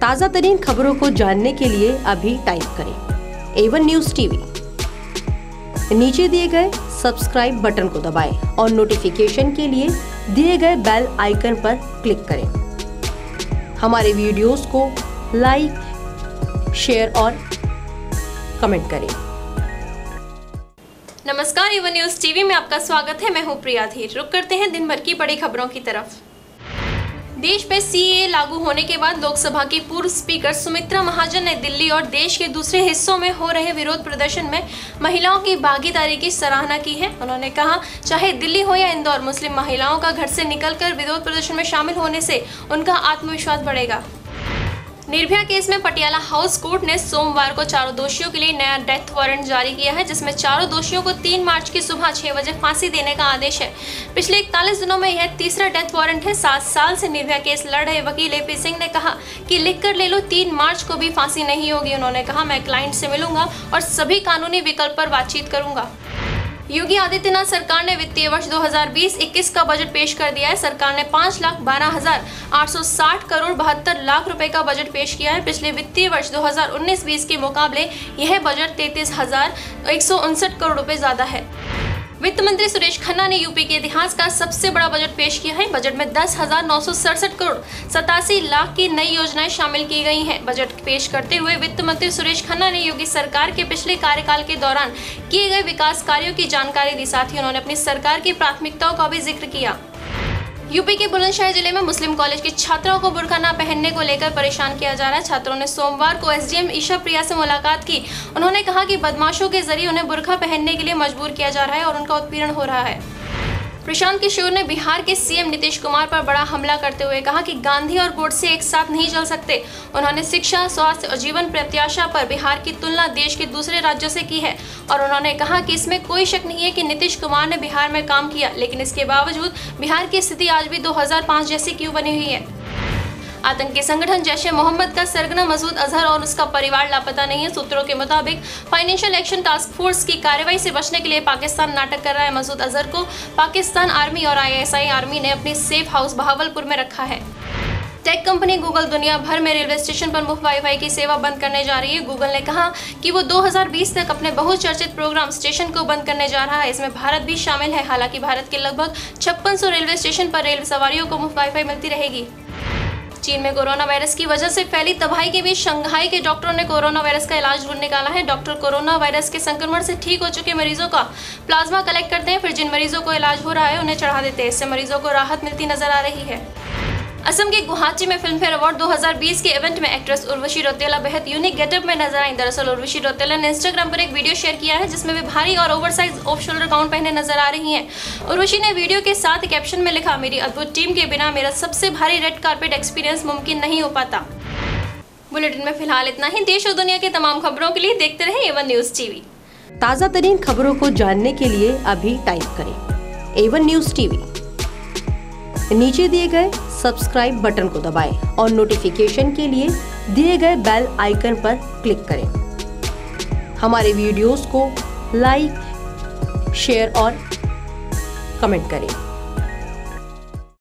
ताज़ा तरीन खबरों को जानने के लिए अभी टाइप करें एवन न्यूज़ टीवी नीचे दिए गए सब्सक्राइब बटन को दबाएँ और नोटिफिकेशन के लिए दिए गए बेल आइकन पर क्लिक करें। हमारे वीडियोस को लाइक शेयर और कमेंट करें। नमस्कार एवन न्यूज़ टीवी में आपका स्वागत है। मैं हूँ प्रिया धीर। रुक करते हैं दिन भर की बड़ी खबरों की तरफ़। देश में सीए लागू होने के बाद लोकसभा की पूर्व स्पीकर सुमित्रा महाजन ने दिल्ली और देश के दूसरे हिस्सों में हो रहे विरोध प्रदर्शन में महिलाओं की भागीदारी की सराहना की है। उन्होंने कहा, चाहे दिल्ली हो या इंदौर, मुस्लिम महिलाओं का घर से निकलकर विरोध प्रदर्शन में शामिल होने से उनका आत्मविश्वास बढ़ेगा। निर्भया केस में पटियाला हाउस कोर्ट ने सोमवार को चारों दोषियों के लिए नया डेथ वारंट जारी किया है, जिसमें चारों दोषियों को तीन मार्च की सुबह छह बजे फांसी देने का आदेश है। पिछले इकतालीस दिनों में यह तीसरा डेथ वारंट है। सात साल से निर्भया केस लड़ रहे वकील एपी सिंह ने कहा कि लिख कर ले लो, तीन मार्च को भी फांसी नहीं होगी, उन्होंने कहा, मैं क्लाइंट से मिलूँगा और सभी कानूनी विकल्प पर बातचीत करूँगा। योगी आदित्यनाथ सरकार ने वित्तीय वर्ष 2020-21 का बजट पेश कर दिया है। सरकार ने पाँच लाख बारह हज़ार आठ सौ साठ करोड़ बहत्तर लाख रुपए का बजट पेश किया है। पिछले वित्तीय वर्ष 2019-20 के मुकाबले यह बजट तैतीस हज़ार एक सौ उनसठ करोड़ रुपए ज़्यादा है। वित्त मंत्री सुरेश खन्ना ने यूपी के इतिहास का सबसे बड़ा बजट पेश किया है। बजट में दस हज़ार नौ सौ सड़सठ करोड़ सतासी लाख की नई योजनाएँ शामिल की गई हैं। बजट पेश करते हुए वित्त मंत्री सुरेश खन्ना ने योगी सरकार के पिछले कार्यकाल के दौरान किए गए विकास कार्यों की जानकारी दी। साथ ही उन्होंने अपनी सरकार की प्राथमिकताओं का भी ज़िक्र किया। यूपी के बुलंदशहर ज़िले में मुस्लिम कॉलेज के छात्राओं को बुरखा न पहनने को लेकर परेशान किया जा रहा है। छात्रों ने सोमवार को एसडीएम ईशा प्रिया से मुलाकात की। उन्होंने कहा कि बदमाशों के ज़रिए उन्हें बुरखा पहनने के लिए मजबूर किया जा रहा है और उनका उत्पीड़न हो रहा है। प्रशांत किशोर ने बिहार के सीएम नीतीश कुमार पर बड़ा हमला करते हुए कहा कि गांधी और गोडसे एक साथ नहीं चल सकते। उन्होंने शिक्षा, स्वास्थ्य और जीवन प्रत्याशा पर बिहार की तुलना देश के दूसरे राज्यों से की है और उन्होंने कहा कि इसमें कोई शक नहीं है कि नीतीश कुमार ने बिहार में काम किया, लेकिन इसके बावजूद बिहार की स्थिति आज भी 2005 जैसी क्यों बनी हुई है। आतंकी संगठन जैश मोहम्मद का सरगना मसूद अजहर और उसका परिवार लापता नहीं है। सूत्रों के मुताबिक फाइनेंशियल एक्शन टास्क फोर्स की कार्रवाई से बचने के लिए पाकिस्तान नाटक कर रहा है मसूद अजहर को। पाकिस्तान आर्मी और आईएसआई आर्मी ने अपनी सेफ़ हाउस बहावलपुर में रखा है। टेक कंपनी गूगल दुनिया भर में रेलवे स्टेशन पर मुफ़्त वाईफाई की सेवा बंद करने जा रही है। गूगल ने कहा कि वो 2020 तक अपने बहुचर्चित प्रोग्राम स्टेशन को बंद करने जा रहा है। इसमें भारत भी शामिल है। हालाँकि भारत के लगभग छप्पन रेलवे स्टेशन पर रेल सवारियों को मुफ़्त वाईफाई मिलती रहेगी। चीन में कोरोना वायरस की वजह से फैली तबाही के बीच शंघाई के डॉक्टरों ने कोरोना वायरस का इलाज ढूंढ निकाला है। डॉक्टर कोरोना वायरस के संक्रमण से ठीक हो चुके मरीजों का प्लाज्मा कलेक्ट करते हैं, फिर जिन मरीजों को इलाज हो रहा है उन्हें चढ़ा देते हैं। इससे मरीजों को राहत मिलती नज़र आ रही है। असम के गुवाहाटी में फ़िल्म फेयर अवार्ड 2020 के इवेंट में एक्ट्रेस उर्वशी रौतेला बेहद यूनिक गेटअप में नज़र आई। दरअसल उर्वशी रौतेला ने इंस्टाग्राम पर एक वीडियो शेयर किया है, जिसमें वे भारी और ओवरसाइज ऑफ़ शोल्डर गाउन पहने नज़र आ रही हैं। उर्वशी ने वीडियो के साथ कैप्शन में लिखा, मेरी अद्भुत टीम के बिना मेरा सबसे भारी रेड कारपेट एक्सपीरियंस मुमकिन नहीं हो पाता। बुलेटिन में फ़िलहाल इतना ही। देश और दुनिया की तमाम खबरों के लिए देखते रहे एवन न्यूज़ टीवी ताज़ा तरीन खबरों को जानने के लिए अभी टाइप करें एवन न्यूज़ टीवी नीचे दिए गए सब्सक्राइब बटन को दबाएँ और नोटिफिकेशन के लिए दिए गए बेल आइकन पर क्लिक करें। हमारे वीडियोस को लाइक शेयर और कमेंट करें।